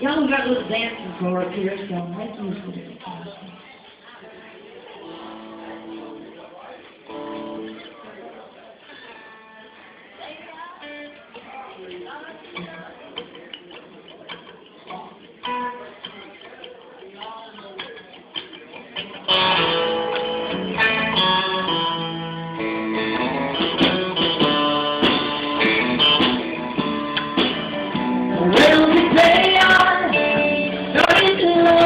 Y'all got little dancing floor up here, so make use of it.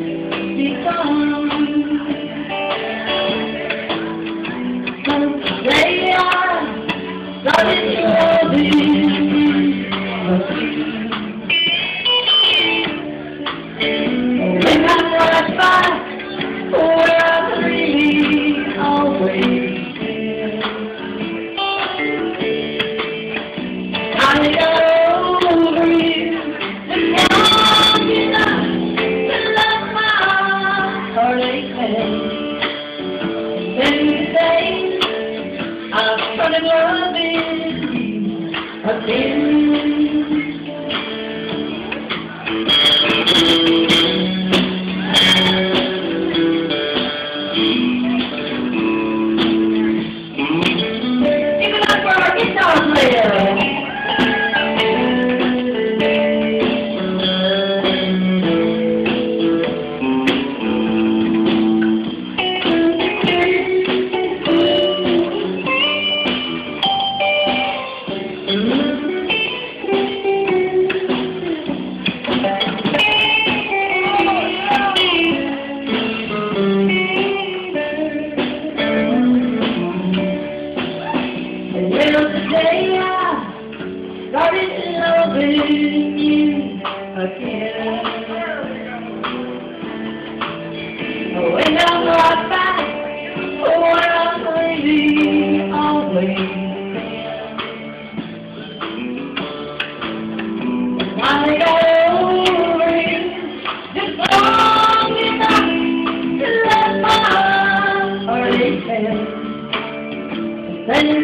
just begun. So Thank you. I started loving you again. When I'm right back where I'm really always over you